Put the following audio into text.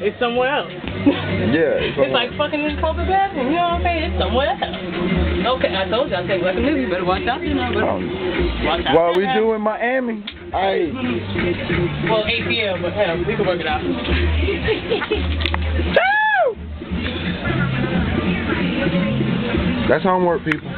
it's somewhere else. Yeah. It's like fucking in the public bathroom. You know what I'm saying? It's somewhere else. Okay, I told you I take like a movie. You better watch out. You know, Um, watch out. What we doing Miami? Hey. Well, 8 p.m., but hell, we can work it out. That's homework, people.